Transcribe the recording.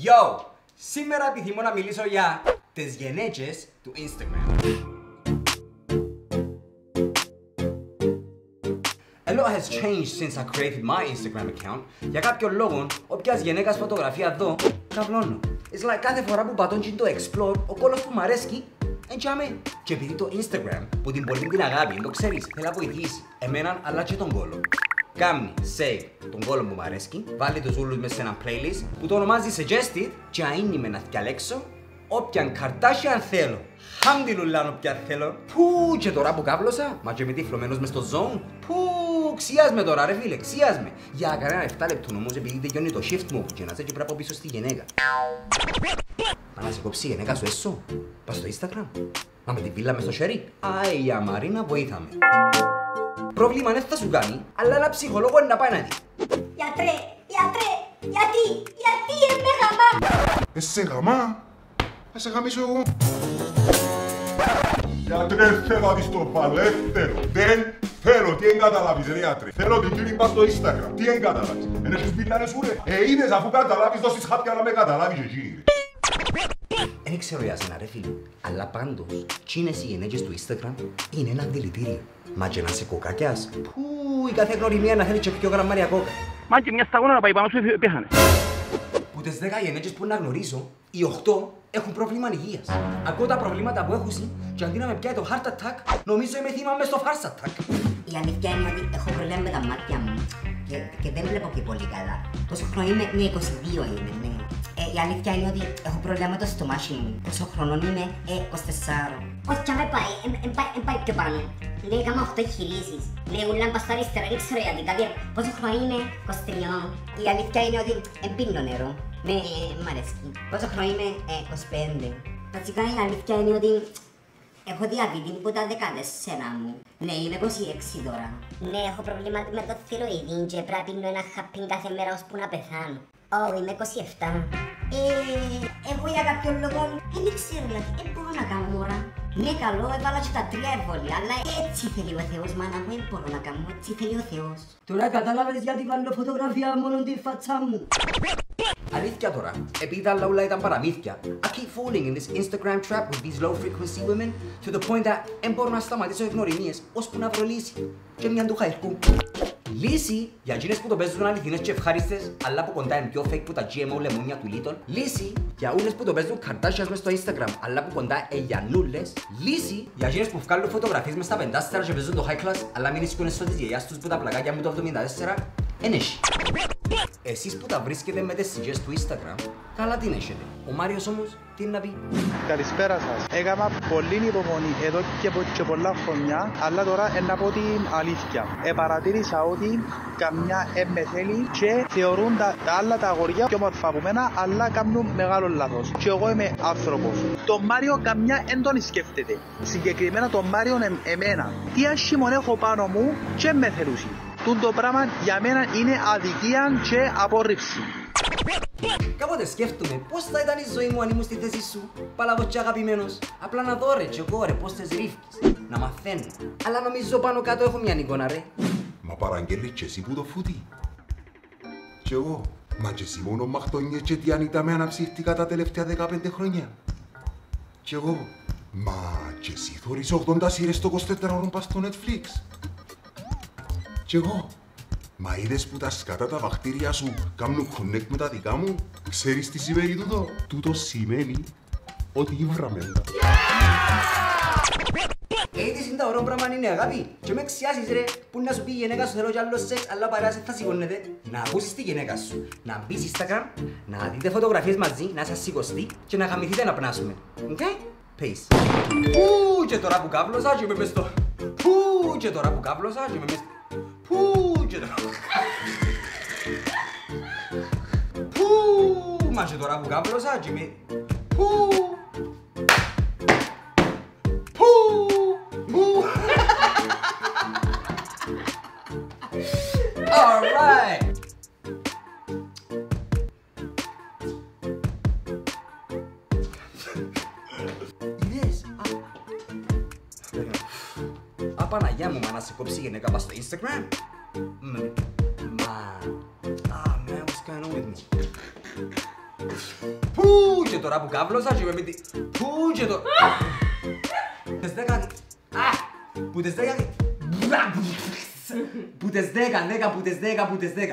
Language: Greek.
Yo! Σήμερα επιθυμώ να μιλήσω για τις γενέτσες του Instagram. A lot has changed since I created my Instagram account. Για κάποιον λόγο, όποιας γυναίκας φωτογραφία εδώ, καβλώνω. It's like κάθε φορά που πατώ το explore, ο κόλος που μ' αρέσκει, εντιαμε. Και επειδή το Instagram, που την πολύ την αγάπη, το ξέρεις, θέλει να βοηθήσει εμέναν αλλά και τον κόλο. Κάμνει save τον κόλλο που μου αρέσκει, βάλει τους ούλους μέσα σε ένα playlist που το ονομάζει suggested και αείνει με να διαλέξω όποιαν καρτάσια αν θέλω. Χάμτι λουλάν όποια θέλω. Πού και τώρα που κάβλωσα, μα και με τύφλωμένος μες στο zone. Πού ξιάς με τώρα ρε φίλε, ξιάς με. Για κανένα 7 λεπτό όμως επειδή τελειώνει το shift μου και να σε και πρέπει πίσω στη γυναίκα. Μα να σε κόψει η γυναίκα σου έσω, πας στο Instagram. Μα με την πύλα μες στο χέρι. Άι, η Μαρίνα βοήθαμε. Πρόβλημα δεν θα σου κάνει, αλλά ένα ψυχολόγο είναι να πάει να δει. Γιατρέ, γιατρέ, γιατί, γιατί με γαμά; Εσύ σε γαμά. Θα σε γαμίσω εγώ. Γιατρέ, θέλω να δεις το παλεύθερο. Δεν θέλω. Τι εγκαταλάβεις ρε γιατρέ. Θέλω την κύριη πας στο Instagram. Τι εγκαταλάβεις. Εν έχεις πει να σου ρε. Ε, είδες αφού καταλάβεις δώσεις χάπια να με καταλάβεις εκεί. Δεν ξέρω για σένα ρε φίλε, αλλά πάντως, τσίνες οι γενέκες του Instagram είναι ένα δηλητήριο. Μα και να σε κοκακιάς, που η κάθε γνωριμία να θέλει και πιο γραμμάρια κόκα. Μα και μια σταγόνα να πάει πάνω σου πέθανε. Που τις 10 γενέκες που να γνωρίζω, οι 8 έχουν πρόβλημα υγείας. Ακούω τα προβλήματα που έχουν και αντί να με πιάει το heart attack, νομίζω είμαι θύμα μες στο heart attack. Η αλήθεια είναι ότι έχω προβλήμα με τα μάτια μου και, και δεν βλέπω και πολύ καλά. Πόσο χρόνο είμαι, ναι, 22 είμαι, ναι. Ε, η αλήθεια είναι ότι έχω πρόβλημα με το στομάχι μου. Πόσο χρόνο είμαι, ε, 24. Όχι, και με πάει, εν πάει πιο πάνω. Λέει, έκανα 8 εγχειρήσεις. Λέει, ούλα πας στα αριστερά, δεν ξέρω γιατί. Κάτι, πόσο χρόνο είμαι, 23. Η αλήθεια είναι ότι εμπίνω νερό. Ναι, μ' αρέσει. Πόσο χρόνο είμαι, ε, 25. Βασικά η αλήθεια είναι ότι Έχω διαβήτη που τα 14 μου. Ναι, είμαι 26 τώρα. Ναι, έχω προβλήματα με το θηροειδή και πρέπει να ένα χαπίν κάθε μέρα ώσπου να πεθάνω. Ω, είμαι 27. Ε, εγώ για κάποιον λόγο δεν ξέρω γιατί δεν μπορώ να κάνω τώρα. Ναι, καλό, έβαλα και τα τρία εμβόλια, αλλά έτσι θέλει ο Θεός, μάνα μου, δεν μπορώ να κάνω, έτσι θέλει ο Θεός. Τώρα κατάλαβες γιατί βάλω φωτογραφία μόνο τη φάτσα μου. Αλήθεια τώρα, επειδή τα λαούλα ήταν παραμύθια, I keep falling in this Instagram trap with these low frequency women to the point that δεν μπορώ να σταματήσω γνωριμίες ώσπου να βρω λύση. Και μια του χαϊρκού. Λύση για εκείνες που το παίζουν αληθινές και ευχάριστες, αλλά που κοντά είναι πιο fake που τα GMO λεμόνια του Little. Λύση για όλες που το παίζουν καρτάσιας μες στο Instagram, αλλά που κοντά εγιανούλες. Λύση για εκείνες που βγάλουν φωτογραφίες μες στα πεντάστερα και παίζουν το high class, αλλά μην ίσκουν στο της γιαγιάς τους που τα πλακάκια μου το 74. Εν έχει. Εσείς που τα βρίσκετε με τις σιγές του Instagram, καλά την έχετε. Ο Μάριος όμως, τι να πει; Καλησπέρα σας. Έκανα πολύ υπομονή εδώ και, και πολλά χρόνια, αλλά τώρα να πω την αλήθεια. Επαρατήρησα ότι καμιά με θέλει και θεωρούν τα, τα άλλα τα αγοριά πιο μορφά από μένα, αλλά κάνουν μεγάλο λάθος. Και εγώ είμαι άνθρωπος. Το Μάριο καμιά δεν τον σκέφτεται. Συγκεκριμένα το Μάριο ε, εμένα. Τι άσχημον έχω πάνω μου και με θέλουσι. Τούν το πράγμα για μένα είναι αδικία και απόρριψη. Κάποτε σκέφτομαι πώς θα ήταν η ζωή μου αν ήμουν στη θέση σου. Παλαβός και αγαπημένος. Απλά να δω ρε και εγώ ρε πώς τις ρίφκεις. Να μαθαίνω. Αλλά νομίζω πάνω κάτω έχω μια εικόνα ρε. Μα παραγγέλνεις και εσύ που το φούτι. Κι εγώ. Μα και εσύ μόνο μαχτώνιες και τι ανήτα με αναψύχτηκα τα τελευταία 15 χρόνια. Κι εγώ. Μα και εσύ θωρείς 80 σειρές το 24 ώρο πας στο Netflix. Κι εγώ. Μα είδες που τα σκάτα τα βακτήρια σου κάνουν connect με τα δικά μου; Ξέρεις τι σημαίνει τούτο; Τούτο σημαίνει ότι ήβραμε. Έτσι είναι τα ωραίο πράγμα είναι αγάπη. Και μεν ξιάσεις ρε, που να σου πει η γυναίκα σου θέλω κι άλλο σεξ, αλλά παρέα θα σηκώνεται. Να ακούσεις τη γυναίκα σου, να μπεις Instagram, να δείτε φωτογραφίες μαζί, να σας σηκωστεί και να γαμηθείτε να πνάσουμε. Οκ; Peace. Πού και τώρα που κάβλωσα και είμαι μες στο... Πού και τώρα που κάβλωσα και είμαι μες... Πού και τώρα... Πού... Μα και τώρα που κάβλωσα και είμαι... Πού... Πού... Παναγιά μου, μα να σε κόψει η γυναίκα μας στο Instagram. Μ- Μα... Ah, man, what's going on with me? τώρα που κάβλωσα και με μη τη... Πού και το... Τις δέκα... Α! Που τις δέκα... Που τις δέκα, δέκα, που τις δέκα, που τις δέκα.